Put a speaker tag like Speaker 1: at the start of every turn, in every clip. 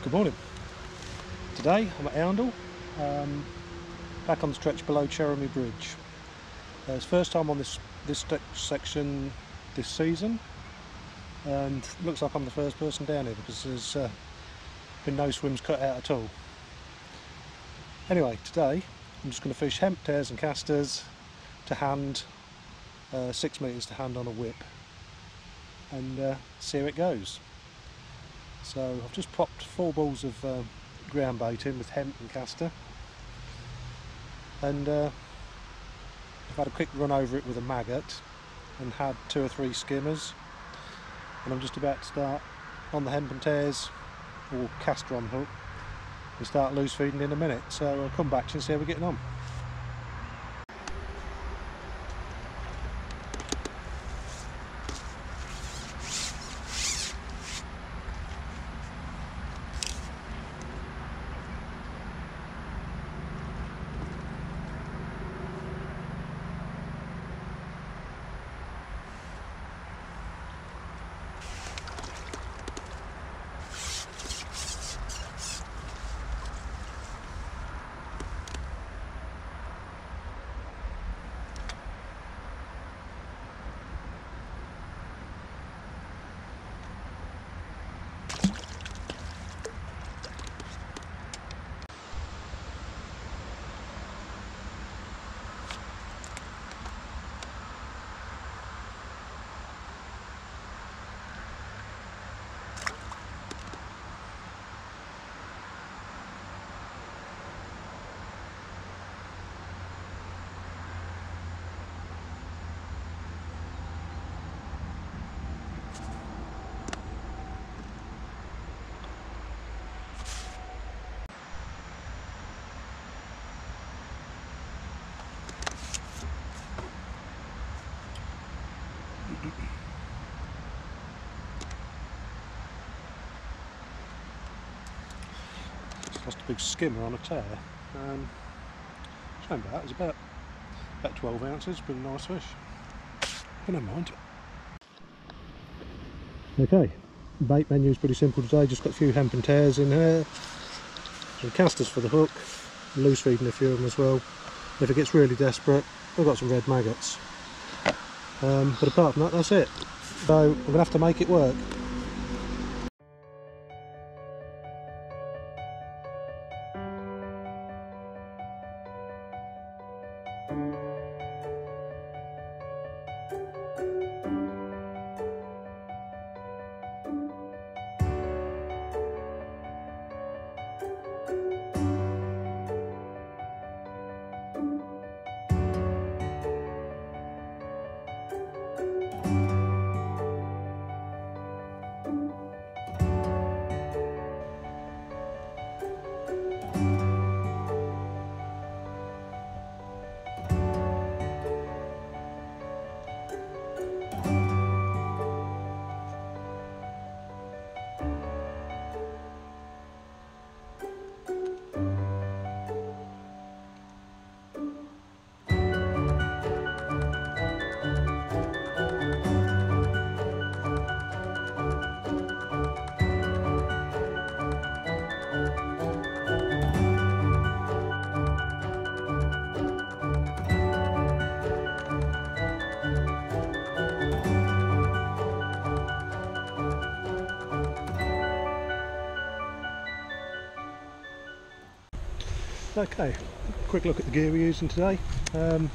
Speaker 1: Good morning. Today I'm at Oundle, um, back on the stretch below Cheremy Bridge. Uh, it's first time on this this section this season, and looks like I'm the first person down here because there's uh, been no swims cut out at all. Anyway, today I'm just going to fish hemp tares and casters to hand, uh, six metres to hand on a whip, and uh, see how it goes. So I've just popped four balls of um, ground bait in with hemp and caster. And uh, I've had a quick run over it with a maggot and had two or three skimmers. And I'm just about to start on the hemp and tares or caster on hook. And start loose feeding in a minute. So I'll come back to you and see how we're getting on. Lost a big skimmer on a tare. Um, shame about it's about about 12 ounces, but a nice fish. But never mind. Okay, bait menu is pretty simple today, just got a few hemp and tares in here, some casters for the hook, loose feeding a few of them as well. If it gets really desperate, I've got some red maggots. Um, but apart from that, that's it. So I'm going to have to make it work. Okay, quick look at the gear we're using today. Um,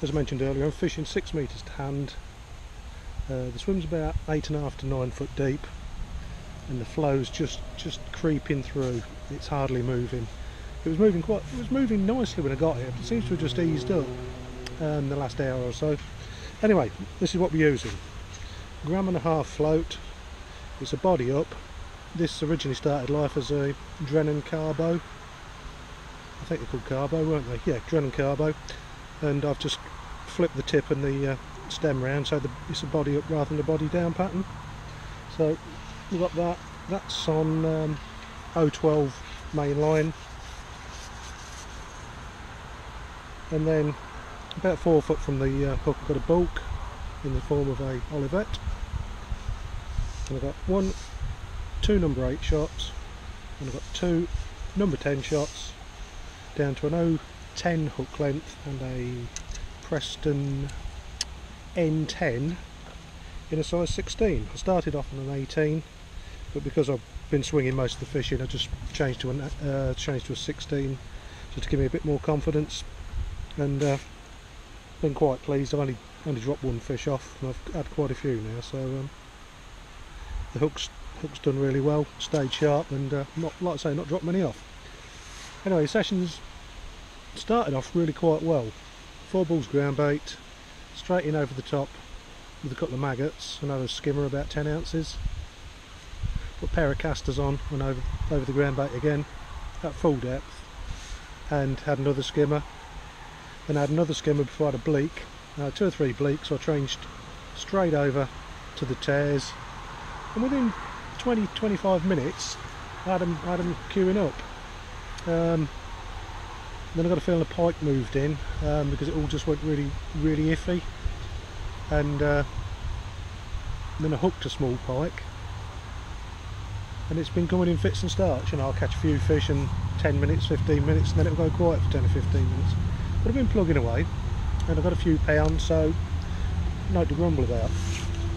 Speaker 1: as I mentioned earlier, I'm fishing six metres to hand. Uh, the swim's about eight and a half to nine foot deep, and the flow's just just creeping through. It's hardly moving. It was moving quite. It was moving nicely when I got here, but it seems to have just eased up um, the last hour or so. Anyway, this is what we're using. Gram and a half float. It's a body up. This originally started life as a Drennan Carbo I think they're called Carbo, weren't they? Yeah, Drennan Carbo. And I've just flipped the tip and the uh, stem round so the, it's a body up rather than a body down pattern. So we've got that. That's on um, 012 main line. And then about four foot from the uh, hook I've got a bulk in the form of a Olivette. And I've got one, two number eight shots and I've got two number 10 shots down to an 010 hook length and a Preston N10 in a size 16. I started off on an 18 but because I've been swinging most of the fishing I just changed to, an, uh, changed to a 16 just to give me a bit more confidence and uh, been quite pleased. I've only only dropped one fish off and I've had quite a few now so um, the hook's hook's done really well, stayed sharp and uh, not like I say not dropped many off. Anyway sessions started off really quite well. Four balls ground bait, straight in over the top with a couple of maggots, another skimmer about 10 ounces. Put a pair of casters on and over, over the ground bait again at full depth and had another skimmer. Then I had another skimmer before I had a bleak, uh, two or three bleaks, so I changed straight over to the tares and within 20-25 minutes I had them, I had them queuing up. Um, then I got a feeling a pike moved in um, because it all just went really really iffy. And uh, then I hooked a small pike. And it's been coming in fits and starts you know I'll catch a few fish in 10 minutes 15 minutes and then it'll go quiet for 10 or 15 minutes. But I've been plugging away and I've got a few pounds so no to grumble about.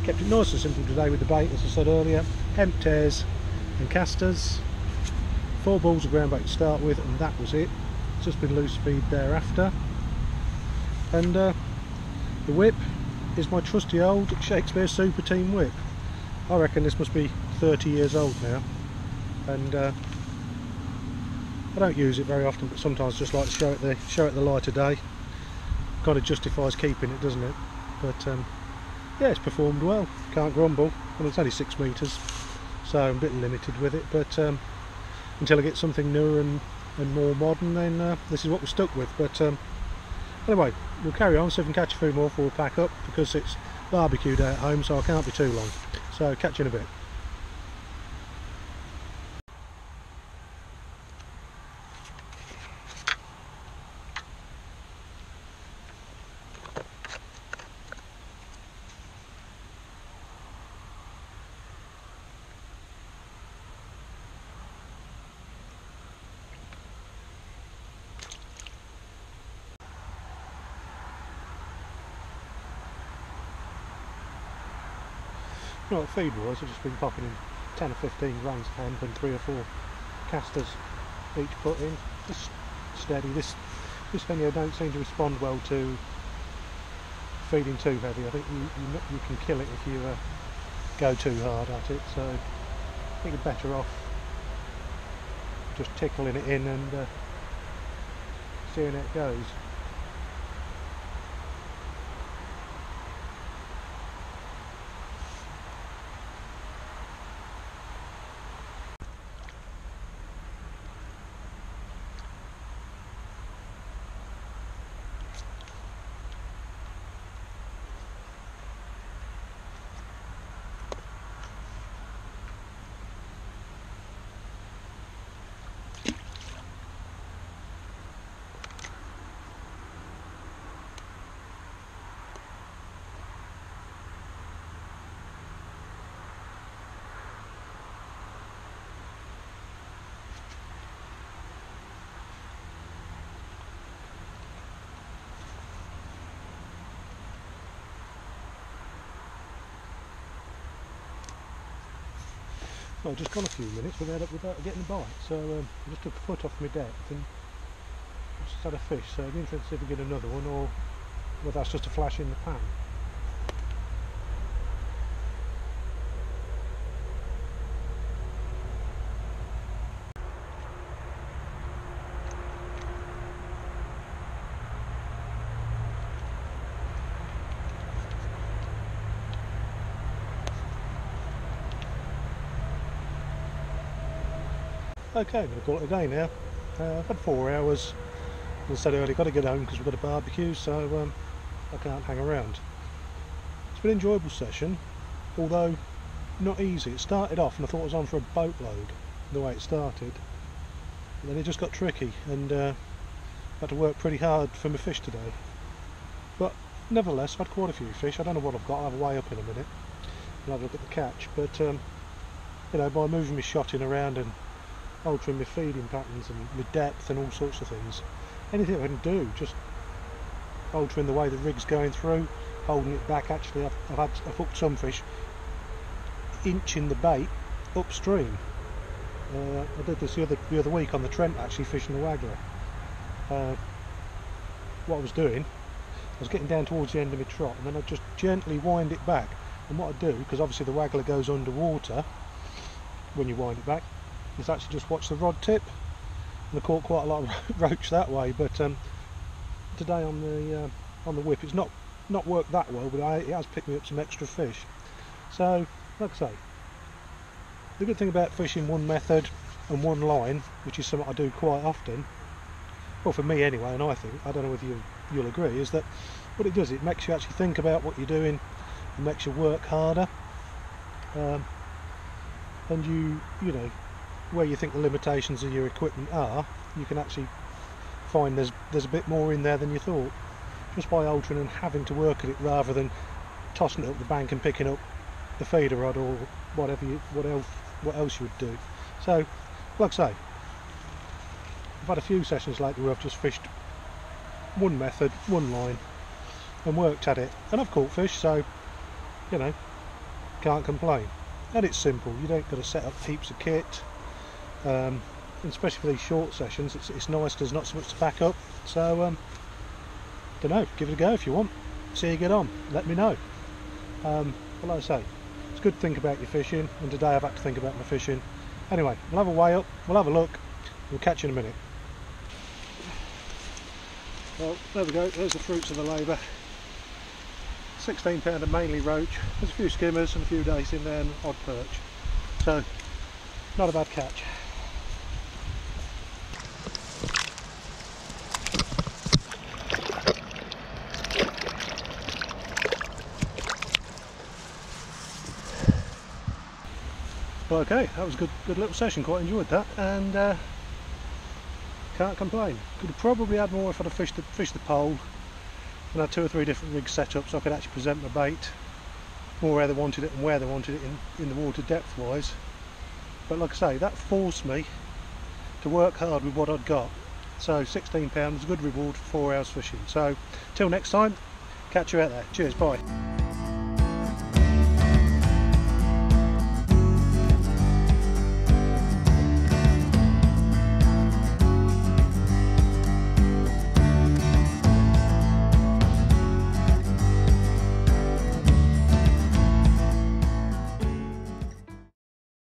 Speaker 1: Kept it nice and simple today with the bait as I said earlier hemp tares and casters four balls of ground bait to start with and that was it. It's just been loose feed thereafter. And uh, the whip is my trusty old Shakespeare Super Team whip. I reckon this must be 30 years old now. And uh, I don't use it very often but sometimes just like to show it the show it the light of day. Kind of justifies keeping it doesn't it? But um, yeah it's performed well. Can't grumble and it's only six meters so I'm a bit limited with it. But um, until I get something newer and, and more modern then uh, this is what we're stuck with. But um, anyway we'll carry on so we can catch a few more before we pack up because it's barbecue day at home so I can't be too long. So catch you in a bit Well, feed wise, I've just been popping in 10 or 15 grams of hemp and 3 or 4 casters each put in. Just steady. This this venue don't seem to respond well to feeding too heavy. I think you, you, you can kill it if you uh, go too hard at it. So I think you're better off just tickling it in and uh, seeing how it goes. Well, just gone a few minutes without without getting a bite. So um, I just took a foot off my depth and just had a fish. So I'd be interested to see if we get another one or whether that's just a flash in the pan. Okay, I'm going to call it a day now. Uh, I've had four hours. As I said earlier, got to get home because we've got a barbecue, so um, I can't hang around. It's been an enjoyable session, although not easy. It started off and I thought it was on for a boatload, the way it started. Then it just got tricky and uh, had to work pretty hard for my fish today. But nevertheless, I've had quite a few fish. I don't know what I've got. I'll have a weigh up in a minute and have a look at the catch. But um, you know, by moving my shot in around and altering my feeding patterns and my depth and all sorts of things. Anything I can do, just altering the way the rig's going through, holding it back. Actually, I've, I've, had, I've hooked some fish inching the bait upstream. Uh, I did this the other, the other week on the Trent actually fishing the waggler. Uh, what I was doing, I was getting down towards the end of my trot and then I'd just gently wind it back and what I do, because obviously the waggler goes underwater when you wind it back, is actually just watch the rod tip. And I caught quite a lot of roach that way but um, today on the uh, on the whip it's not not worked that well but I, it has picked me up some extra fish. So like I say the good thing about fishing one method and one line which is something I do quite often well for me anyway and I think I don't know whether you, you'll agree is that what it does it makes you actually think about what you're doing and makes you work harder um, and you you know where you think the limitations of your equipment are you can actually find there's there's a bit more in there than you thought just by altering and having to work at it rather than tossing it up the bank and picking up the feeder rod or whatever you what else what else you would do. So like I say I've had a few sessions lately where I've just fished one method one line and worked at it. And I've caught fish so you know can't complain. And it's simple. You don't got to set up heaps of kit um, especially for these short sessions it's, it's nice there's not so much to back up. So um, don't know give it a go if you want. See how you get on. Let me know. Um, but like I say it's good to think about your fishing and today I've had to think about my fishing. Anyway we'll have a way up we'll have a look we'll catch you in a minute. Well there we go there's the fruits of the labour. 16 pounder mainly roach. There's a few skimmers and a few dace in there and odd perch. So not a bad catch Well, okay, that was a good, good little session. Quite enjoyed that, and uh, can't complain. Could have probably had more if I'd have fished the, fished the pole and had two or three different rigs set up so I could actually present my bait more where they wanted it and where they wanted it in, in the water depth wise. But like I say, that forced me to work hard with what I'd got. So £16 was a good reward for four hours fishing. So till next time, catch you out there. Cheers, bye.